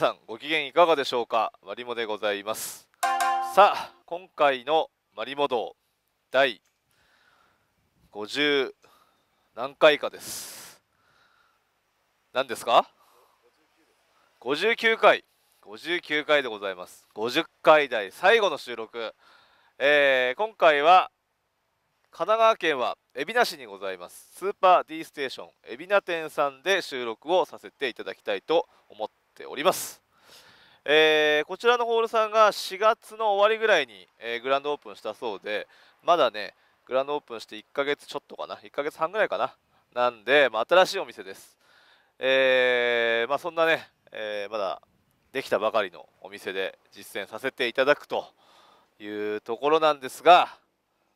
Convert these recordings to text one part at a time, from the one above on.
さんご機嫌いかがでしょうか？マリモでございます。さあ今回のマリモ道第50何回かです。何ですか？59回。59回でございます。50回台最後の収録、えー、今回は神奈川県は海老名市にございます。スーパー D ステーション海老名店さんで収録をさせていただきたいと思ってております、えー、こちらのホールさんが4月の終わりぐらいに、えー、グランドオープンしたそうでまだねグランドオープンして1ヶ月ちょっとかな1ヶ月半ぐらいかななんで、まあ、新しいお店です、えー、まあ、そんなね、えまだできたばかりのお店で実践させていただくというところなんですが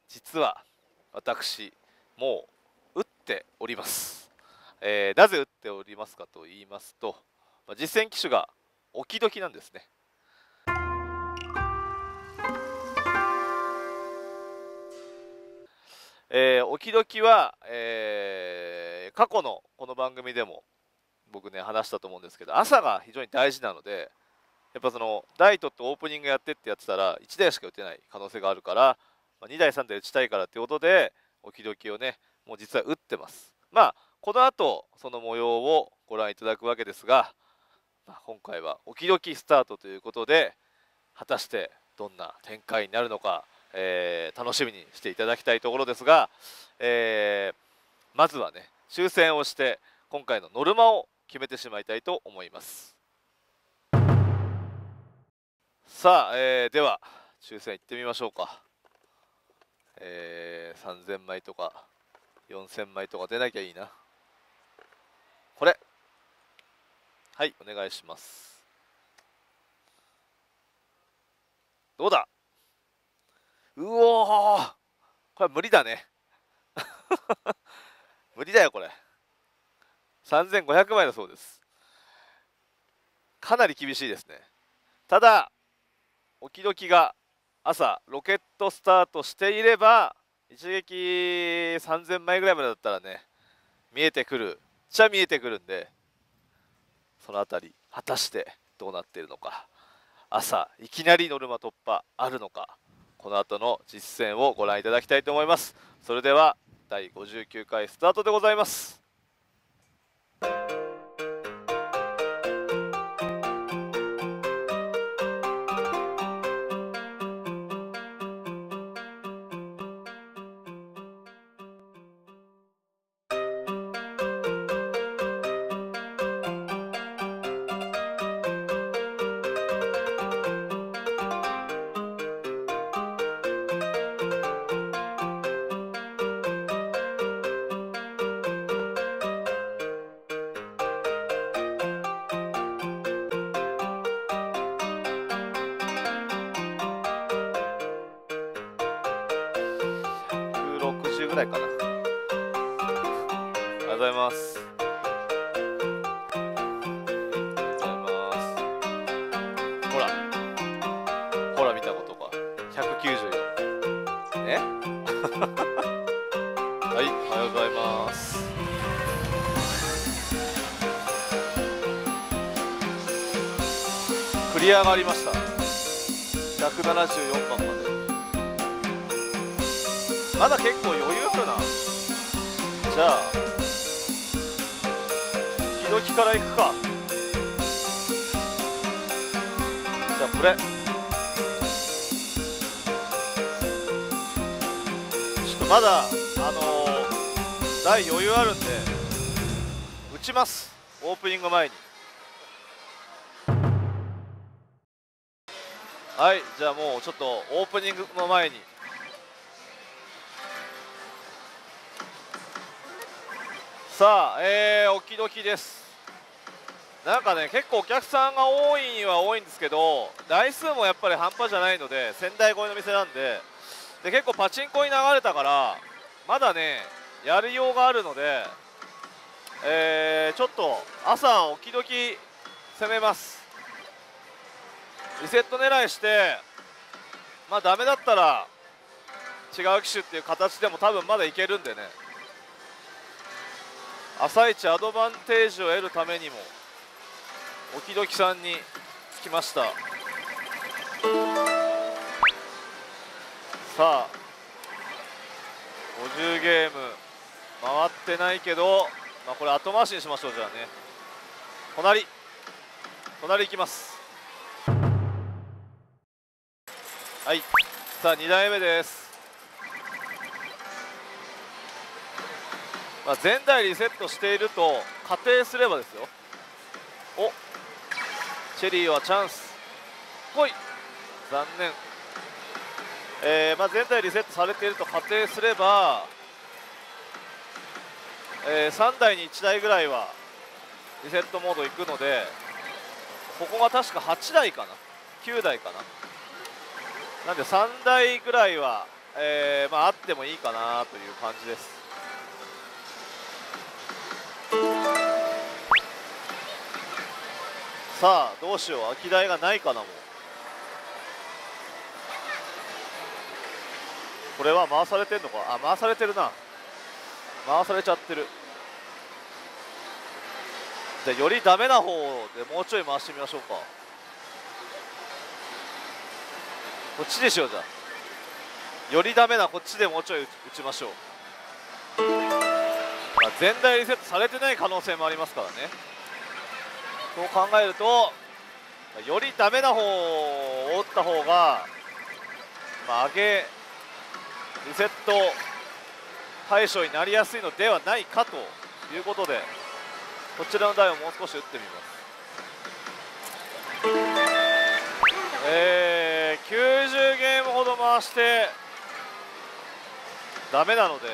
実は私もう打っております、えー、なぜ打っておりますかと言いますと、まあ、実践機種が置き時なんですね。えー、置き時は、えー、過去のこの番組でも僕ね話したと思うんですけど朝が非常に大事なのでやっぱその台取ってオープニングやってってやってたら1台しか打てない可能性があるからまあ、2台3台打ちたいからってことで置き時をねもう実は打ってます。まあこの後その模様をご覧いただくわけですが、まあ、今回は置き時スタートということで果たしてどんな展開になるのか、えー、楽しみにしていただきたいところですが、えー、まずはね抽選をして今回のノルマを決めてしまいたいと思います。さあ、えー、では抽選いってみましょうか。えー、3000枚とか4000枚とか出なきゃいいな。これ。はいお願いします。どうだ？うおこれ無理だね。無理だよこれ。3500枚だそうです。かなり厳しいですね。ただ置きが朝ロケットスタートしていれば一撃3000枚ぐらいまでだったらね見えてくるじゃ見えてくるんでその辺り果たしてどうなっているのか。朝いきなりノルマ突破あるのか。この後の実践をご覧いただきたいと思います。それでは第59回スタートでございます。ぐらいかな。ありがとうございます。ほら。ほら見たことか。194ね はいおはようございます。繰り上がりました。174番まで。まだ結構余裕じゃあヒノキからいくか。じゃあこれ。ちょっとまだあのー、台余裕あるんで打ちます。オープニング前に。はいじゃあもうちょっとオープニングの前に。さあ、えー、おきどきです。なんかね結構お客さんが多いには多いんですけど台数もやっぱり半端じゃないので仙台越えの店なんでで結構パチンコに流れたからまだねやりようがあるので、えー、ちょっと朝おきどき攻めます。リセット狙いしてまあダメだったら違う機種っていう形でも多分まだいけるんでね。朝一アドバンテージを得るためにもおきどきさんに来ました。さあ50ゲーム回ってないけど、まあ、これ後回しにしましょうじゃあね。隣隣行きます。はい。さあ2台目です、まあ、前台リセットしていると仮定すればですよ。おチェリーはチャンス。来い。残念。えーまあ、全体リセットされていると仮定すれば、えー3台に1台ぐらいはリセットモード行くのでここが確か8台かな。9台かな。なんで3台ぐらいは、えーまあ、あってもいいかなという感じです。さあどうしよう。空き台がないかなもう。これは回されてんのか？あ回されてるな。回されちゃってる。じゃあよりダメな方でもうちょい回してみましょうか。こっちでしょうじゃあ。よりダメなこっちでもうちょい打ちましょう、全体リセットされてない可能性もありますからね。そう考えるとよりダメな方を打った方が、まあ、上げリセット対象になりやすいのではないかということでこちらの台をもう少し打ってみます。えー、90ゲームほど回してダメなので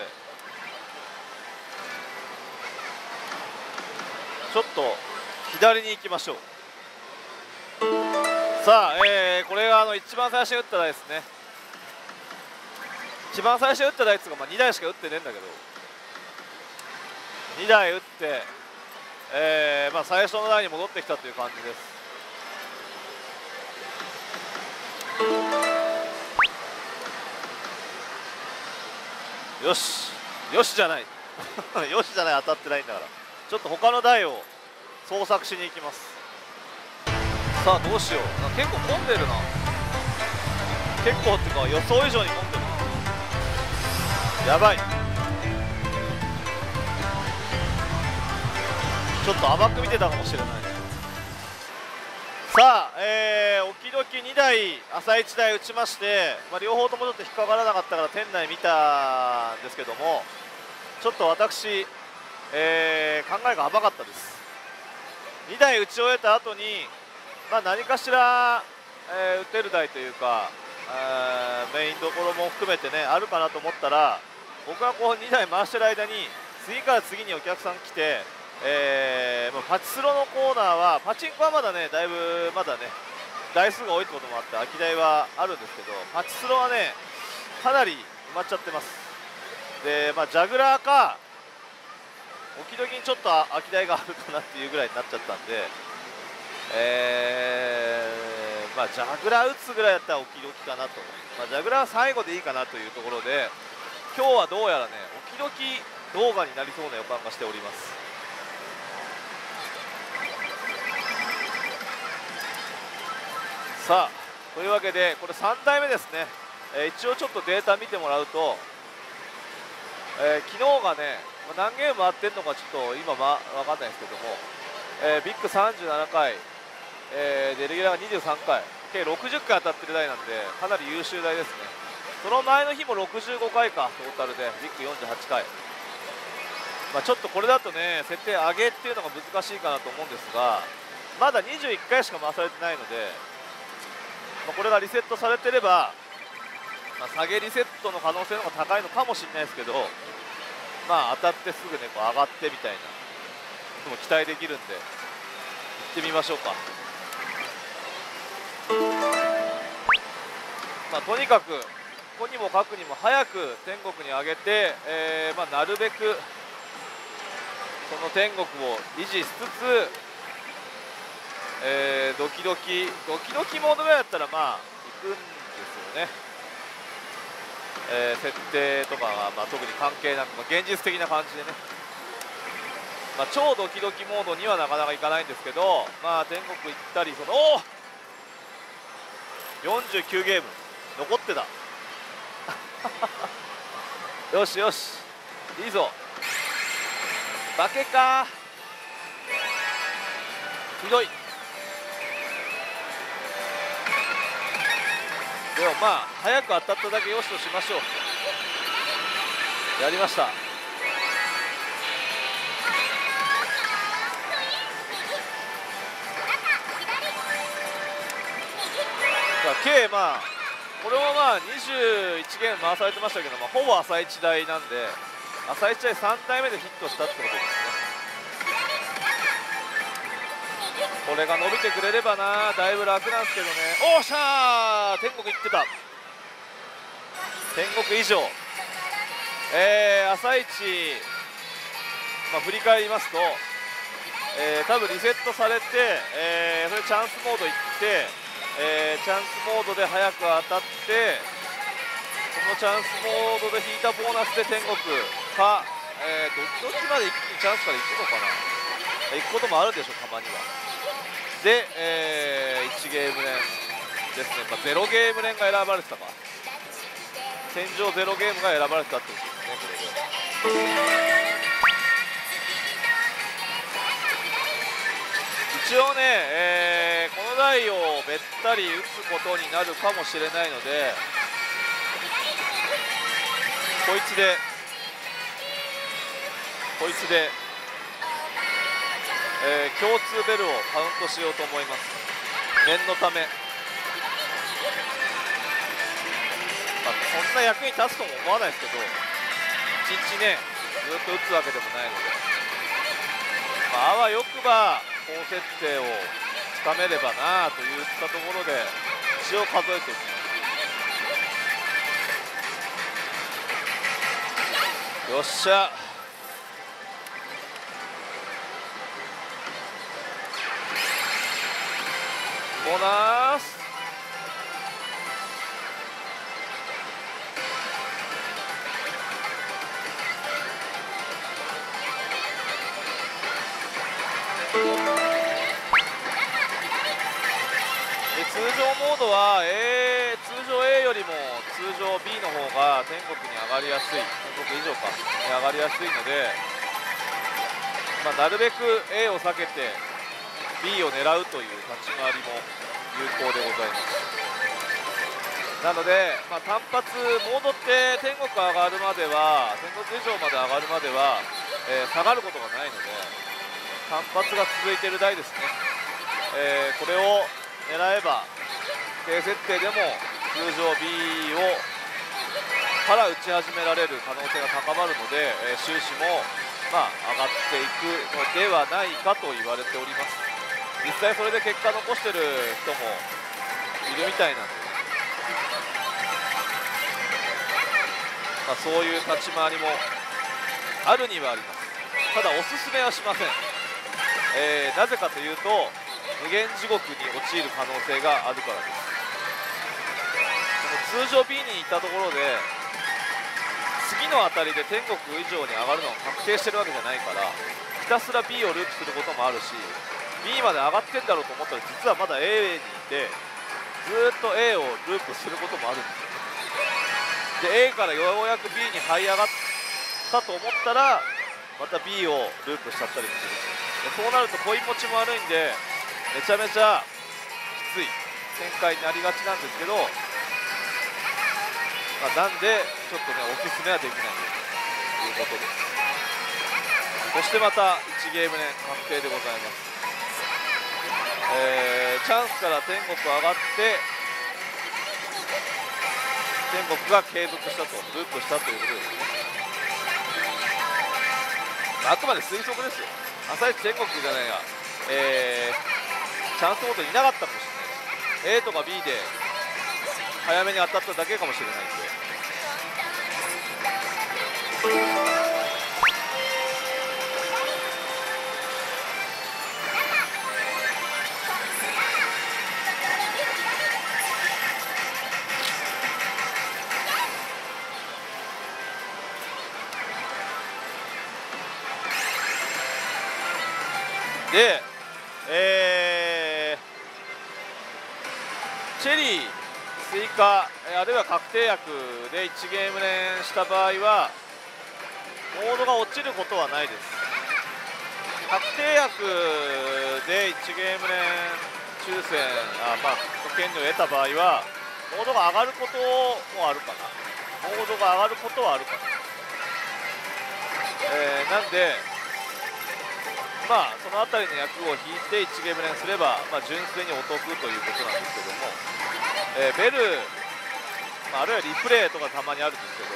ちょっと左に行きましょう。さあ、えー、これがあの一番最初に打った台ですね。一番最初に打った台っつうか、まあ、2台しか打ってねえんだけど。2台打って、えーまあ、最初の台に戻ってきたという感じです。よし。よしじゃない。よしじゃない当たってないんだから。ちょっと他の台を捜索しに行きます。さあどうしよう。結構混んでるな。結構っていうか予想以上に混んでるな。やばい。ちょっと甘く見てたかもしれないさあ、えー、おきどき2台朝1台打ちまして、まあ、両方ともちょっと引っかからなかったから店内見たんですけどもちょっと私、えー考えが甘かったです。2台打ち終えた後に、まあ、何かしら、えー打てる台というか、えーメインどころも含めてねあるかなと思ったら僕はこう2台回してる間に次から次にお客さん来て、えーもうパチスロのコーナーはパチンコはまだねだいぶまだね台数が多いってこともあって空き台はあるんですけどパチスロはねかなり埋まっちゃってます。でまあジャグラーか時にちょっと空き台があるかなっていうぐらいになっちゃったんで。えーまあジャグラー打つぐらいだったらおきどきかなと、まあ、ジャグラーは最後でいいかなというところで今日はどうやらねおきどき動画になりそうな予感がしております。さあというわけでこれ3台目ですね、えー一応ちょっとデータ見てもらうと、えー昨日がねまあ何ゲーム回ってんのかちょっと今、ま、分かんないですけども、えービッグ37回、えーでレギュラーが23回。計60回当たってる台なんでかなり優秀台ですね。その前の日も65回かトータルで。ビッグ48回。まあ、ちょっとこれだとね設定上げっていうのが難しいかなと思うんですがまだ21回しか回されてないので、まあ、これがリセットされてれば、まあ、下げリセットの可能性の方が高いのかもしれないですけどまあ当たってすぐねこう上がってみたいなことも期待できるんで行ってみましょうか。まあ、とにかくここにも核にも早く天国に上げて、えーまあ、なるべくその天国を維持しつつ、えードキドキドキドキモードぐらいだったらまあ行くんですよね、えー設定とかは、まあ、特に関係なく、まあ、現実的な感じでね、まあ、超ドキドキモードにはなかなかいかないんですけど、まあ、天国行ったりそのお49ゲーム残ってた。よしよし。いいぞ。負けか。ひどい。でもまあ早く当たっただけよしとしましょう。やりました。計まあこれもまあ21ゲーム回されてましたけど、まあ、ほぼ朝一台なんで朝一台3台目でヒットしたってことですね。これが伸びてくれればな。だいぶ楽なんですけどね。おっしゃー!天国行ってた。天国以上。えー、朝一、まあ、振り返りますと、えー、多分リセットされて、えー、それチャンスモード行ってえー、チャンスモードで早く当たってこのチャンスモードで引いたボーナスで天国。か、えー、どっちまで一気にチャンスから行くのかな。行くこともあるでしょたまには。で、えー、1ゲーム連ですね、まあ、0ゲーム連が選ばれてたか。戦場0ゲームが選ばれてたってことですねこれで。一応ね、えー、この台をべったり打つことになるかもしれないのでこいつでこいつで、えー、共通ベルをカウントしようと思います。念のため、まあ、そんな役に立つとも思わないですけど1日ねずっと打つわけでもないので、まあ、あわよくば高設定をつかめればなといったところで血を数えていきますよっしゃ。ボーナス。通常モードは A 通常 A よりも通常 B の方が天国に上がりやすい。天国以上か。に上がりやすいので、まあ、なるべく A を避けて B を狙うという立ち回りも有効でございます。なので、まあ、単発モードって天国上がるまでは天国以上まで上がるまでは、えー、下がることがないので単発が続いている台ですね、えー、これを狙えば低設定でも通常 B をから打ち始められる可能性が高まるので、えー、終始も、まあ、上がっていくのではないかと言われております。実際それで結果残してる人もいるみたいなんで、まあ、そういう立ち回りもあるにはあります。ただおすすめはしません、えー、なぜかというと無限地獄に陥る可能性があるからです。通常 B に行ったところで次の辺りで天国以上に上がるのが確定してるわけじゃないからひたすら B をループすることもあるし B まで上がってんだろうと思ったら実はまだ A にいてずっと A をループすることもあるんですよ。で A からようやく B に這い上がったと思ったらまた B をループしちゃったりもするでそうなるとコイン持ちも悪いんでめちゃめちゃきつい。展開になりがちなんですけど、まあ、なんでちょっとねおすすめはできないということです。そしてまた1ゲーム目確定でございます、えー、チャンスから天国上がって天国が継続したとループしたということですね。あくまで推測ですよ。朝一天国じゃないや、えー、チャンスモードにいなかったかもしれない A とか B で早めに当たっただけかもしれないんで。でえー、チェリー追加あるいは確定薬で1ゲーム連した場合はモードが落ちることはないです。確定薬で1ゲーム連抽選あまあ権利を得た場合はモードが上がることもあるかな。モードが上がることはあるかな、えー、なんでまあその辺りの役を引いて1ゲーム連すれば、まあ、純粋にお得ということなんですけども、えー、ベル、まあ、あるいはリプレイとかたまにあるんですけど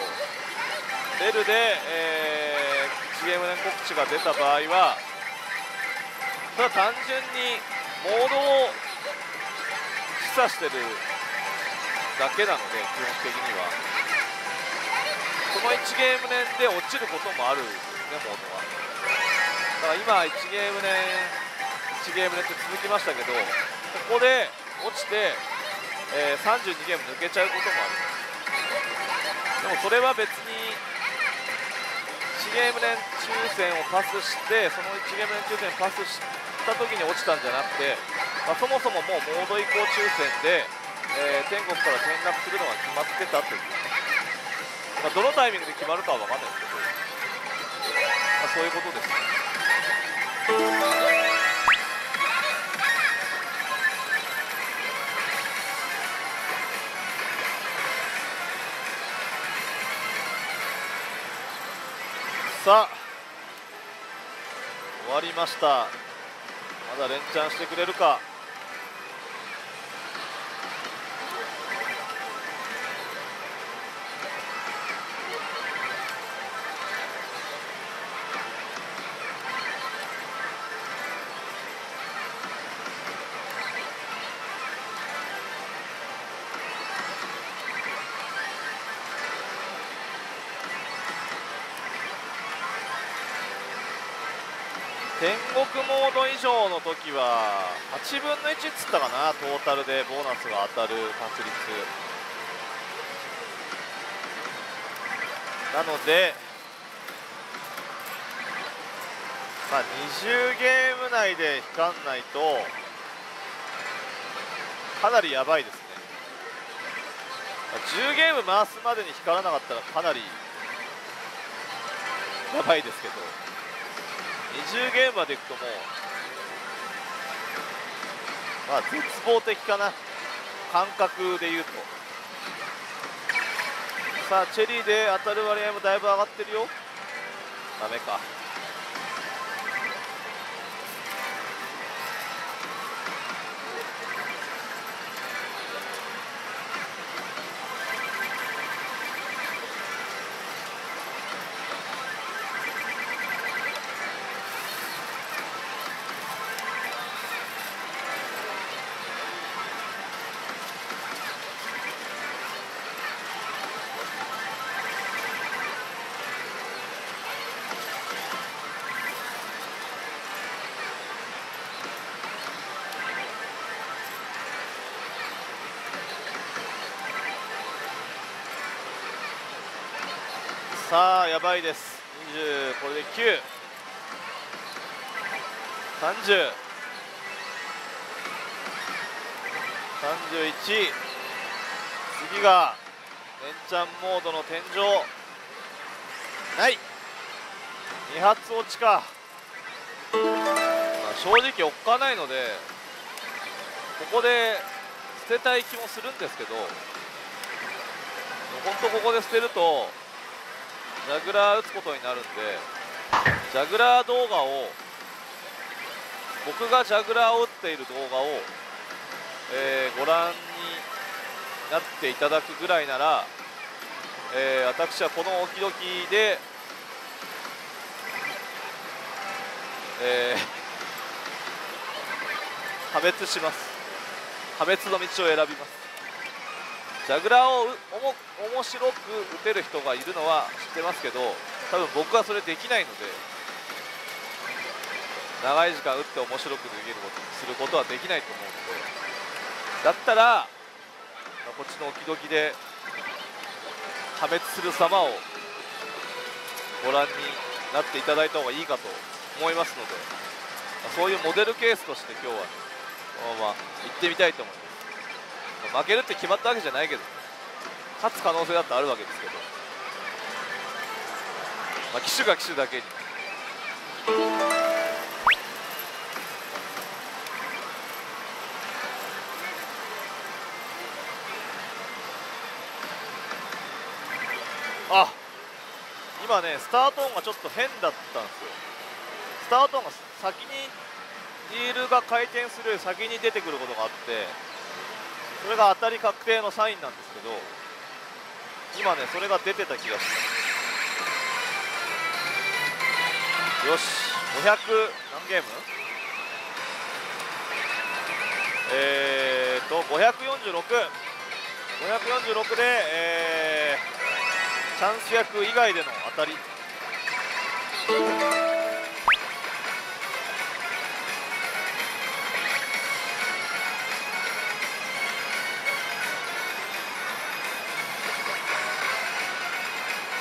ベルで、えー、1ゲーム連告知が出た場合はただ単純にモードを示唆してるだけなので基本的には。この1ゲーム連で落ちることもあるんですねモードは。から今1ゲーム連1ゲーム連って続きましたけどここで落ちて、えー、32ゲーム抜けちゃうこともあります。でもそれは別に1ゲーム連抽選をパスしてその1ゲーム連抽選パスした時に落ちたんじゃなくて、まあ、そもそももうモード移行抽選で、えー、天国から転落するのが決まってたという、まあ、どのタイミングで決まるかは分かんないですけど、まあ、そういうことですね。さあ終わりました。まだ連チャンしてくれるか？時は8分の1っつったかなトータルでボーナスが当たる確率。なのでまあ20ゲーム内で光んないとかなりやばいですね。10ゲーム回すまでに光らなかったらかなりやばいですけど。20ゲームまでいくともうまあ絶望的かな。感覚でいうと。さあチェリーで当たる割合もだいぶ上がってるよ。ダメか。さあやばいです。20これで9 30 31次が連チャンモードの天井。ない。2発落ちか、まあ、正直おっかないのでここで捨てたい気もするんですけど本当ここで捨てるとジャグラー打つことになるんでジャグラー動画を僕がジャグラーを打っている動画を、えー、ご覧になっていただくぐらいなら、えー、私はこの置き時で、えー、破滅します。破滅の道を選びます。ジャグラーをおも面白く打てる人がいるのは知ってますけど多分僕はそれできないので長い時間打って面白くできることすることはできないと思うので。だったらこっちの置き時で破滅する様をご覧になっていただいた方がいいかと思いますのでそういうモデルケースとして今日はねこのまま行ってみたいと思います。負けるって決まったわけじゃないけど勝つ可能性だってあるわけですけど、まあ、騎手が騎手だけに。あ今ねスタート音がちょっと変だったんですよ。スタート音が先にリールが回転する先に出てくることがあってれが当たり確定のサインなんですけど今ねそれが出てた気がします。よし500何ゲーム？えーと546546で、えー、チャンス役以外での当たり。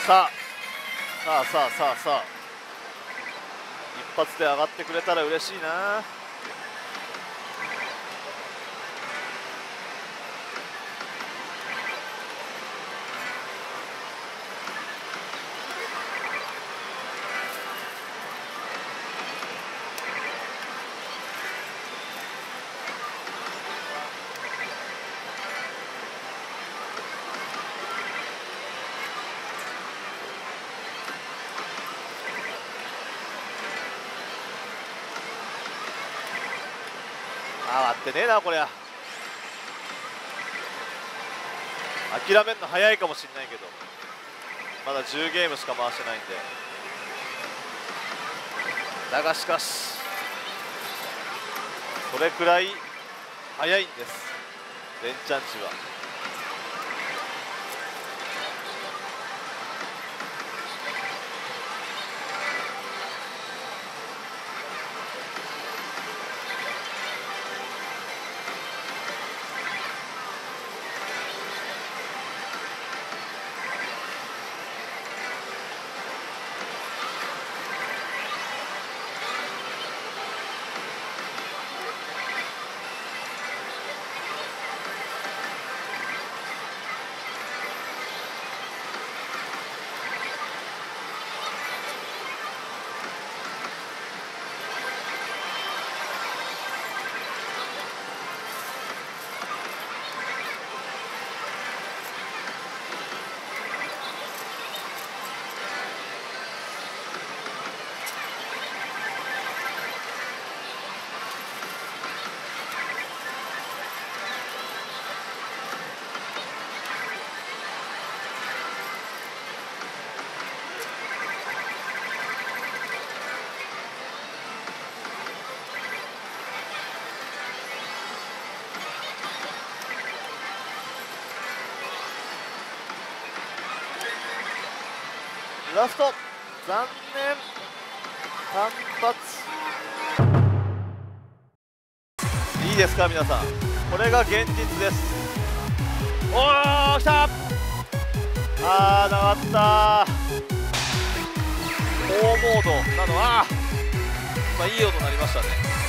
さあさあさあさあさあ。一発で上がってくれたら嬉しいな。ってねえなこりゃ。諦めるの早いかもしんないけど。まだ10ゲームしか回してないんで。だがしかしそれくらい早いんです。レンチャン値は。ラスト残念。単発。いいですか皆さん。これが現実です。おお来た。あーなかった。高モードなの。はまあいい音になりましたね